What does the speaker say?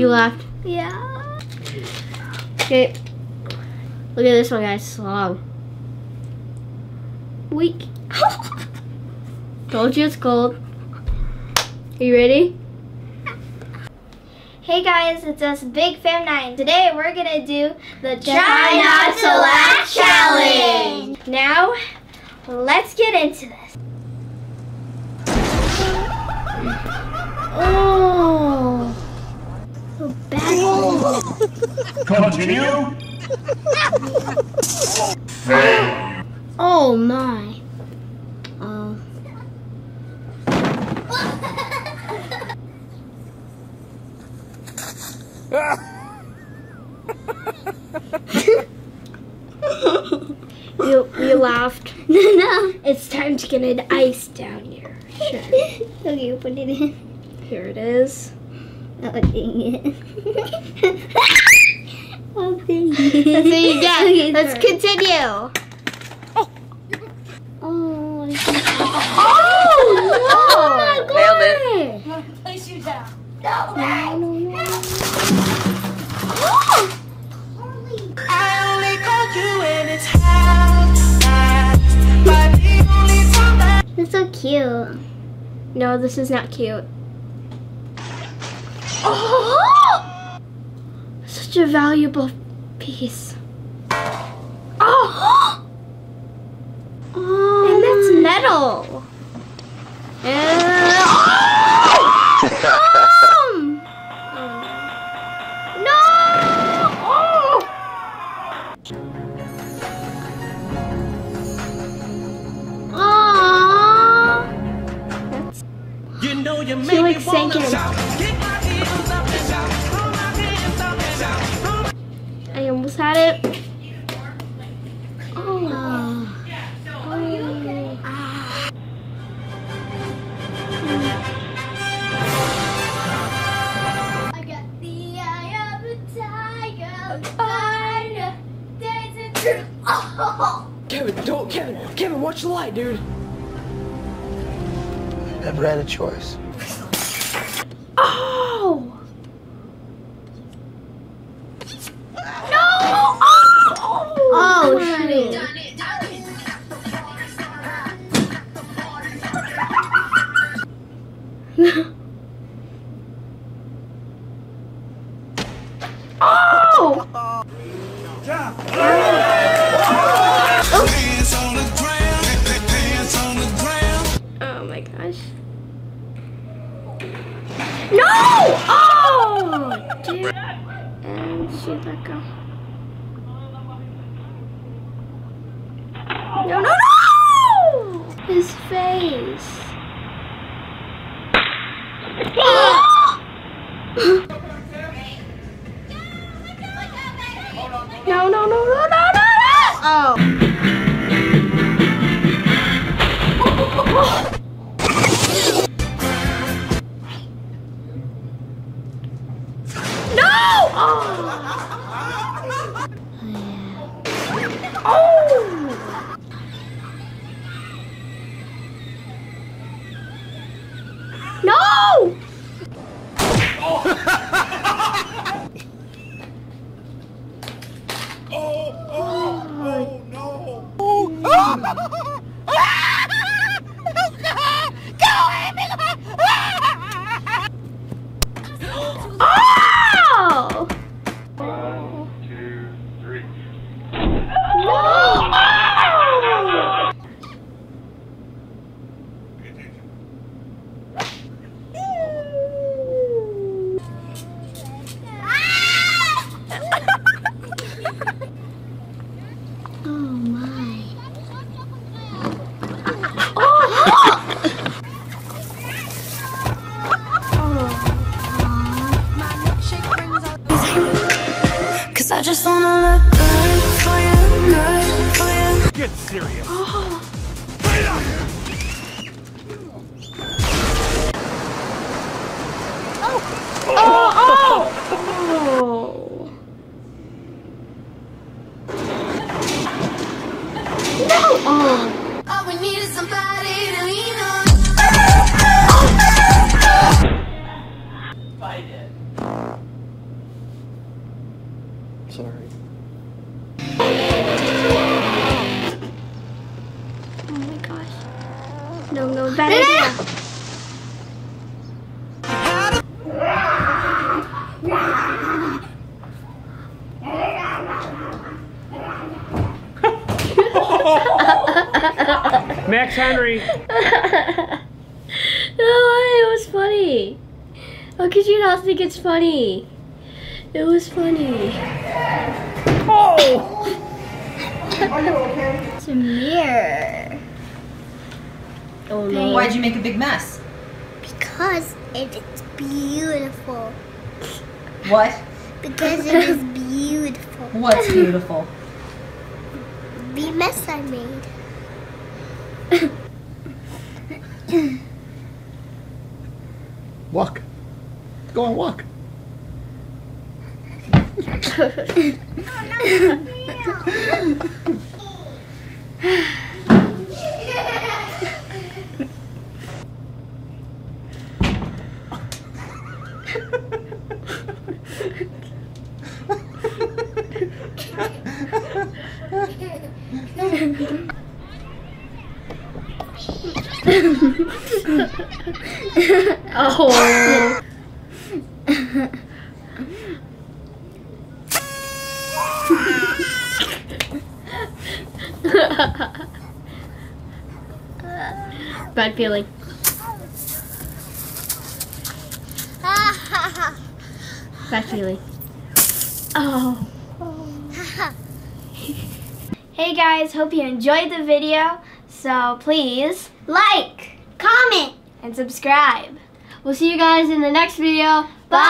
You hmm. laughed. Yeah. Okay. Look at this one, guys. It's long. Weak. Told you it's cold. Are you ready? Hey guys, it's us Big Fam 9. Today we're gonna do the Try Not to Laugh Challenge. Now, let's get into this. Oh, so bad. Continue. Oh my. Oh. You you laughed. no. No. It's time to get an ice down your shirt. Okay, you put it in. Here it is. Oh, dang it. oh, dang it. That's what you get. Okay, Let's sorry. continue. Oh, Oh, my Nailed God. Place you down. No, no, no. I only called you when it's half but the only time that That's so cute. No, this is not cute. Oh! Such a valuable piece. Oh! Oh, And that's metal. And um, no! Oh! Aww. You know you make like me wanna shout. My- I almost had it. Oh. oh. I got the eye of a tiger, fighter, dancing through. Oh. Kevin, don't, Kevin, Kevin, watch the light, dude. Never had a choice. Ground. Oh my gosh. No! Oh! Dude. And she let go. No, no, no! His face. Ha ha ha ha! Cause I just wanna look good for you, good for you. Get serious. Oh! oh. oh. oh. No! Oh! Sorry. Oh my gosh. No, no, bad idea. Max Henry. No, it was funny. How could you not think it's funny? It was funny. Oh! It's a mirror. Oh no. Why'd you make a big mess? Because it is beautiful. What? Because it is beautiful. What's beautiful? The mess I made. Walk. Go on, walk. Oh. Bad feeling. Bad feeling. Oh. hey guys, hope you enjoyed the video. So please like, comment, and subscribe. We'll see you guys in the next video. Bye!